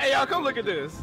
Hey, y'all, come look at this.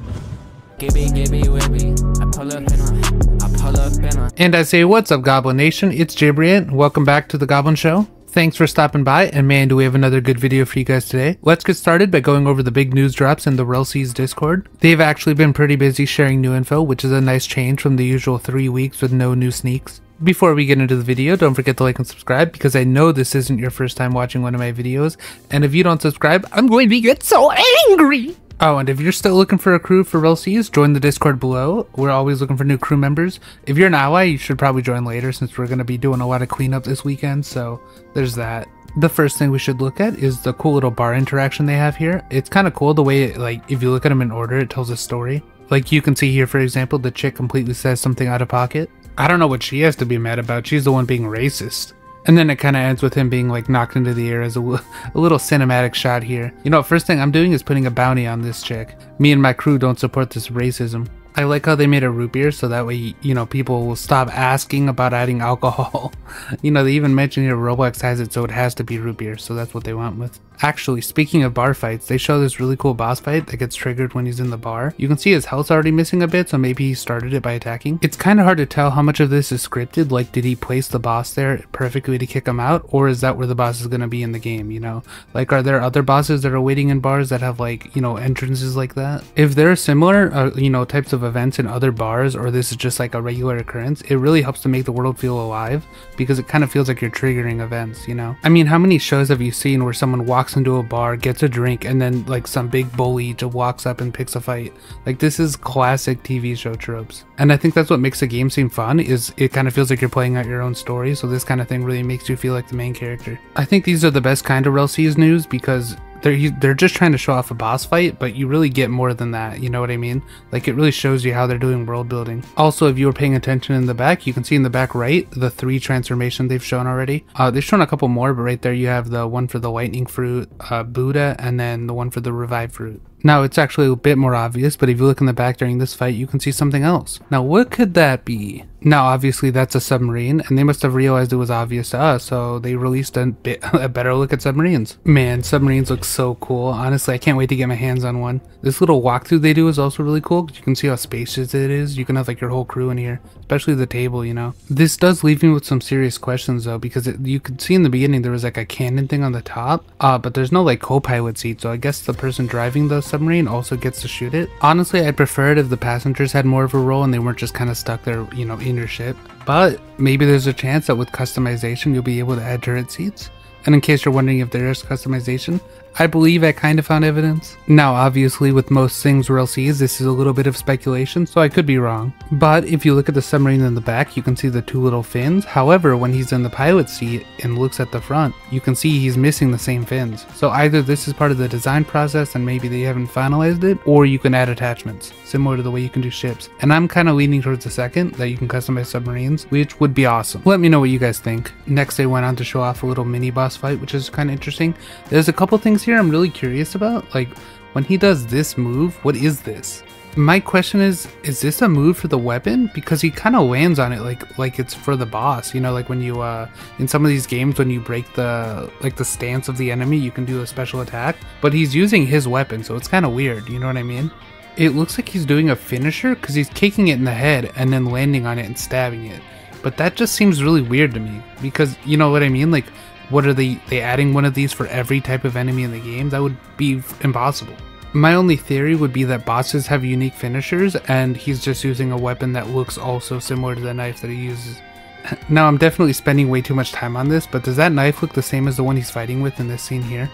Gibby, gibby, wibby. I pull up in on. I pull up in on. And I say, what's up, Goblin Nation? It's Gibbrian. Welcome back to the Goblin Show. Thanks for stopping by, and man, do we have another good video for you guys today. Let's get started by going over the big news drops in the Rell Seas Discord. They've actually been pretty busy sharing new info, which is a nice change from the usual three weeks with no new sneaks. Before we get into the video, don't forget to like and subscribe because I know this isn't your first time watching one of my videos, and if you don't subscribe, I'm going to get so angry! Oh, and if you're still looking for a crew for Rell Seas, join the Discord below. We're always looking for new crew members. If you're an ally, you should probably join later since we're going to be doing a lot of cleanup this weekend, so there's that. The first thing we should look at is the cool little bar interaction they have here. It's kind of cool the way, it, like, if you look at them in order, it tells a story. Like you can see here, for example, the chick completely says something out of pocket. I don't know what she has to be mad about. She's the one being racist. And then it kind of ends with him being like knocked into the air as a, a little cinematic shot here. You know, first thing I'm doing is putting a bounty on this chick. Me and my crew don't support this racism. I like how they made a root beer so that way, you know, people will stop asking about adding alcohol. you know, they even mentioned here Roblox has it so it has to be root beer, so that's what they went with. Actually, speaking of bar fights, they show this really cool boss fight that gets triggered when he's in the bar. You can see his health's already missing a bit, so maybe he started it by attacking. It's kind of hard to tell how much of this is scripted, like did he place the boss there perfectly to kick him out, or is that where the boss is going to be in the game, you know? Like are there other bosses that are waiting in bars that have like, you know, entrances like that? If there are similar, uh, you know, types of events in other bars, or this is just like a regular occurrence, it really helps to make the world feel alive, because it kind of feels like you're triggering events, you know? I mean, how many shows have you seen where someone walks walks into a bar, gets a drink, and then like some big bully just walks up and picks a fight. Like this is classic TV show tropes. And I think that's what makes a game seem fun is it kind of feels like you're playing out your own story. So this kind of thing really makes you feel like the main character. I think these are the best kind of Rell Seas news because they're they're just trying to show off a boss fight, but you really get more than that. You know what I mean? Like it really shows you how they're doing world building. Also, if you were paying attention in the back, you can see in the back right the three transformation they've shown already. Uh, they've shown a couple more, but right there you have the one for the lightning fruit, uh, Buddha, and then the one for the revive fruit. Now it's actually a bit more obvious, but if you look in the back during this fight, you can see something else. Now what could that be? Now obviously that's a submarine, and they must have realized it was obvious to us, so they released a, bit, a better look at submarines. Man, submarines look so cool. Honestly, I can't wait to get my hands on one. This little walkthrough they do is also really cool, because you can see how spacious it is. You can have like your whole crew in here, especially the table, you know. This does leave me with some serious questions though, because it, you could see in the beginning there was like a cannon thing on the top, uh, but there's no like co-pilot seat, so I guess the person driving the submarine also gets to shoot it. Honestly, I'd prefer it if the passengers had more of a role and they weren't just kind of stuck there, you know, in your ship. But maybe there's a chance that with customization, you'll be able to add turret seats. And in case you're wondering if there is customization, I believe I kind of found evidence. Now, obviously, with most things Rell Seas, this is a little bit of speculation, so I could be wrong. But if you look at the submarine in the back, you can see the two little fins. However, when he's in the pilot seat and looks at the front, you can see he's missing the same fins. So either this is part of the design process and maybe they haven't finalized it, or you can add attachments, similar to the way you can do ships. And I'm kind of leaning towards the second, that you can customize submarines, which would be awesome. Let me know what you guys think. Next, they went on to show off a little mini boss fight, which is kind of interesting. There's a couple things here I'm really curious about. Like, when he does this move, what is this? My question is, is this a move for the weapon? Because he kind of lands on it like like it's for the boss. You know, like when you uh in some of these games when you break the like the stance of the enemy, you can do a special attack. But he's using his weapon, so it's kind of weird. You know what I mean? It looks like he's doing a finisher because he's kicking it in the head and then landing on it and stabbing it. But that just seems really weird to me because you know what I mean? Like what are they they adding one of these for every type of enemy in the game? That would be impossible. My only theory would be that bosses have unique finishers and he's just using a weapon that looks also similar to the knife that he uses. Now I'm definitely spending way too much time on this, but does that knife look the same as the one he's fighting with in this scene here?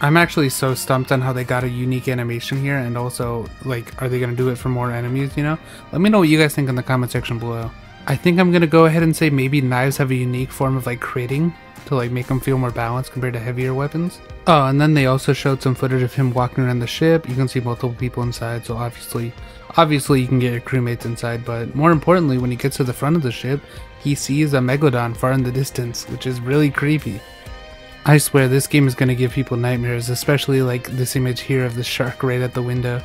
I'm actually so stumped on how they got a unique animation here and also like are they going to do it for more enemies, you know? Let me know what you guys think in the comment section below. I think I'm gonna go ahead and say maybe knives have a unique form of like critting to like make them feel more balanced compared to heavier weapons. Oh, and then they also showed some footage of him walking around the ship. You can see multiple people inside, so obviously, obviously you can get your crewmates inside, but more importantly, when he gets to the front of the ship, he sees a Megalodon far in the distance, which is really creepy. I swear this game is gonna give people nightmares, especially like this image here of the shark right at the window.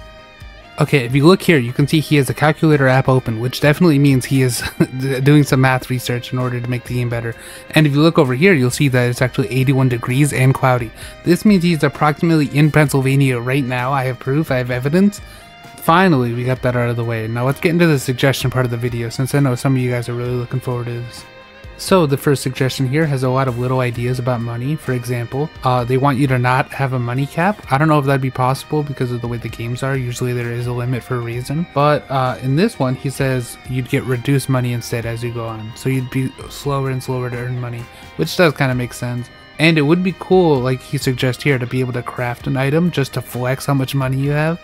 Okay, if you look here, you can see he has a calculator app open, which definitely means he is doing some math research in order to make the game better. And if you look over here, you'll see that it's actually 81 degrees and cloudy. This means he's approximately in Pennsylvania right now. I have proof, I have evidence. Finally, we got that out of the way. Now let's get into the suggestion part of the video, since I know some of you guys are really looking forward to this. So the first suggestion here has a lot of little ideas about money. For example, uh, they want you to not have a money cap. I don't know if that'd be possible because of the way the games are. Usually there is a limit for a reason. But uh, in this one, he says you'd get reduced money instead as you go on. So you'd be slower and slower to earn money, which does kind of make sense. And it would be cool, like he suggests here, to be able to craft an item just to flex how much money you have.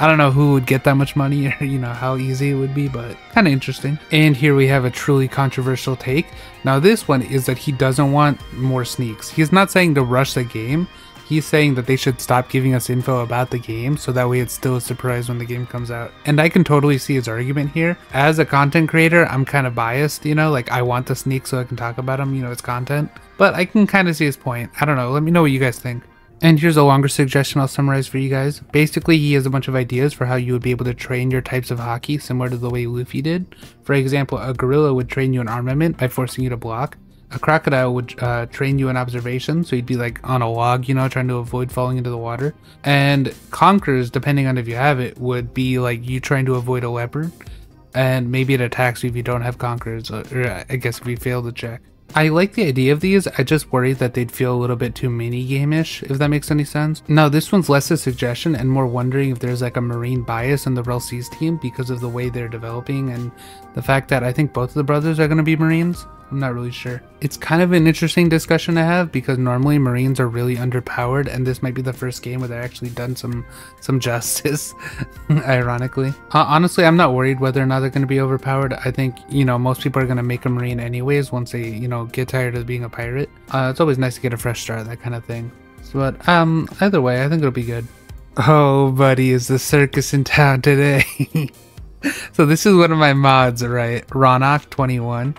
I don't know who would get that much money or, you know, how easy it would be, but kind of interesting. And here we have a truly controversial take. Now, this one is that he doesn't want more sneaks. He's not saying to rush the game. He's saying that they should stop giving us info about the game so that way it's still a surprise when the game comes out. And I can totally see his argument here. As a content creator, I'm kind of biased, you know, like I want the sneak so I can talk about them, you know, it's content. But I can kind of see his point. I don't know. Let me know what you guys think. And here's a longer suggestion I'll summarize for you guys. Basically, he has a bunch of ideas for how you would be able to train your types of Haki similar to the way Luffy did. For example, a gorilla would train you in armament by forcing you to block. A crocodile would uh, train you in observation, so you'd be like on a log, you know, trying to avoid falling into the water. And conquers, depending on if you have it, would be like you trying to avoid a leopard. And maybe it attacks you if you don't have conquers, or I guess if you fail the check. I like the idea of these, I just worry that they'd feel a little bit too mini-game-ish, if that makes any sense. Now this one's less a suggestion and more wondering if there's like a marine bias in the Rell Seas team because of the way they're developing and the fact that I think both of the brothers are going to be marines. I'm not really sure. It's kind of an interesting discussion to have because normally Marines are really underpowered and this might be the first game where they're actually done some some justice, ironically. Uh, honestly, I'm not worried whether or not they're going to be overpowered. I think, you know, most people are going to make a Marine anyways once they, you know, get tired of being a pirate. Uh, it's always nice to get a fresh start, that kind of thing. So, but um, either way, I think it'll be good. Oh, buddy, is the circus in town today? so this is one of my mods, right? Ronok21.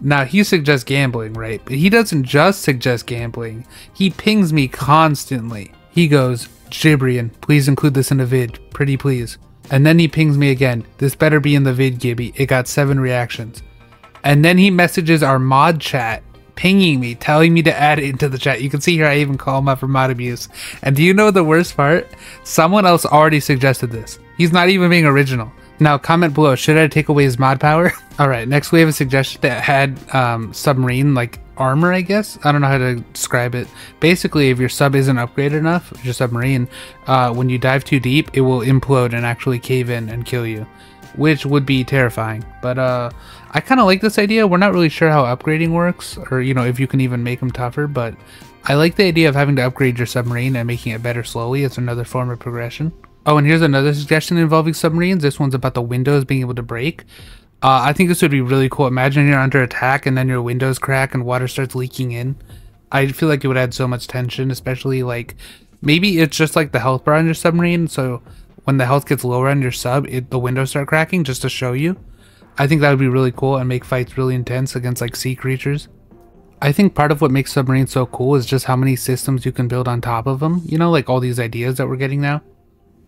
Now he suggests gambling, right? But he doesn't just suggest gambling. He pings me constantly. He goes, Gibbrian, please include this in the vid, pretty please. And then he pings me again. This better be in the vid, Gibby. It got seven reactions. And then he messages our mod chat, pinging me, telling me to add it into the chat. You can see here I even call him out for mod abuse. And do you know the worst part? Someone else already suggested this. He's not even being original. Now, comment below, should I take away his mod power? Alright, next we have a suggestion that had um, submarine, like, armor, I guess? I don't know how to describe it. Basically, if your sub isn't upgraded enough, your submarine, uh, when you dive too deep, it will implode and actually cave in and kill you. Which would be terrifying. But, uh, I kind of like this idea. We're not really sure how upgrading works, or, you know, if you can even make them tougher, but I like the idea of having to upgrade your submarine and making it better slowly. It's another form of progression. Oh, and here's another suggestion involving submarines. This one's about the windows being able to break. Uh, I think this would be really cool. Imagine you're under attack and then your windows crack and water starts leaking in. I feel like it would add so much tension, especially like maybe it's just like the health bar on your submarine. So when the health gets lower on your sub, it, the windows start cracking just to show you. I think that would be really cool and make fights really intense against like sea creatures. I think part of what makes submarines so cool is just how many systems you can build on top of them. You know, like all these ideas that we're getting now.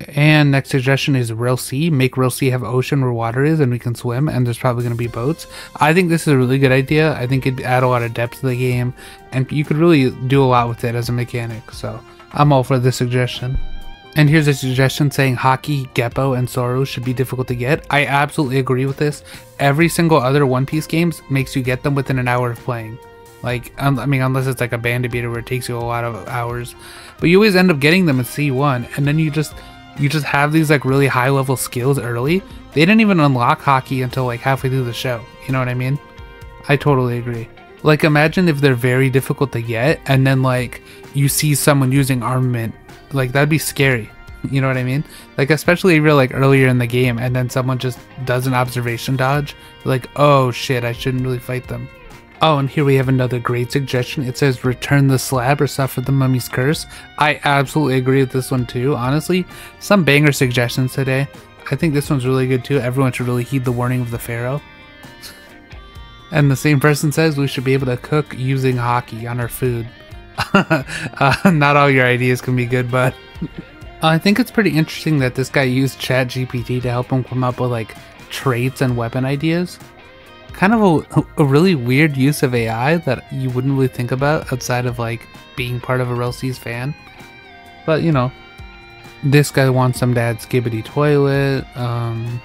And next suggestion is Rell Sea. Make Rell Sea have ocean where water is and we can swim and there's probably going to be boats. I think this is a really good idea. I think it'd add a lot of depth to the game and you could really do a lot with it as a mechanic. So I'm all for this suggestion. And here's a suggestion saying Haki, Geppo, and Soru should be difficult to get. I absolutely agree with this. Every single other One Piece games makes you get them within an hour of playing. Like, I mean, unless it's like a bandit beater where it takes you a lot of hours. But you always end up getting them in C1, and then you just you just have these like really high level skills early. They didn't even unlock Haki until like halfway through the show. You know what I mean? I totally agree. Like imagine if they're very difficult to get and then like you see someone using armament. Like that'd be scary. You know what I mean? Like especially if you're like earlier in the game and then someone just does an observation dodge. Like, oh shit, I shouldn't really fight them. Oh, and here we have another great suggestion. It says return the slab or suffer the mummy's curse. I absolutely agree with this one too. Honestly, some banger suggestions today. I think this one's really good too. Everyone should really heed the warning of the pharaoh. and the same person says we should be able to cook using Haki on our food. uh, not all your ideas can be good, but I think it's pretty interesting that this guy used ChatGPT to help him come up with like traits and weapon ideas. Kind of a, a really weird use of AI that you wouldn't really think about outside of like being part of a Rell Seas fan. But you know, this guy wants some dad's gibbity toilet. Um,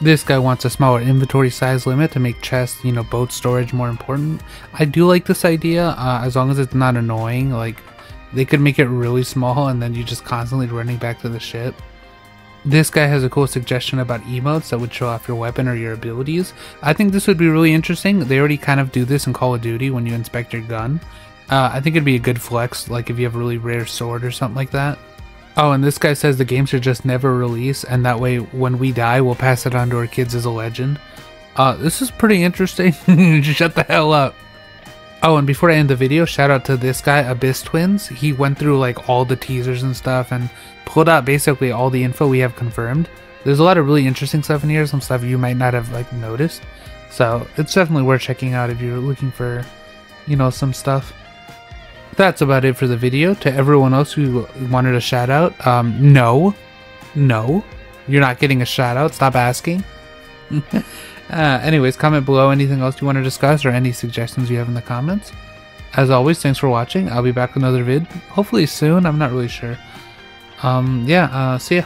this guy wants a smaller inventory size limit to make chest, you know, boat storage more important. I do like this idea uh, as long as it's not annoying. Like they could make it really small and then you're just constantly running back to the ship. This guy has a cool suggestion about emotes that would show off your weapon or your abilities. I think this would be really interesting. They already kind of do this in Call of Duty when you inspect your gun. Uh, I think it'd be a good flex, like if you have a really rare sword or something like that. Oh, and this guy says the game should just never release, and that way when we die, we'll pass it on to our kids as a legend. Uh, this is pretty interesting. Shut the hell up. Oh, and before I end the video, shout out to this guy, Abyss Twins. He went through like all the teasers and stuff and pulled out basically all the info we have confirmed. There's a lot of really interesting stuff in here, some stuff you might not have like noticed. So it's definitely worth checking out if you're looking for, you know, some stuff. That's about it for the video. To everyone else who wanted a shout out, um, no, no, you're not getting a shout out. Stop asking. Uh, anyways, comment below anything else you want to discuss or any suggestions you have in the comments. As always, thanks for watching. I'll be back with another vid, hopefully soon. I'm not really sure. Um, yeah, uh, see ya.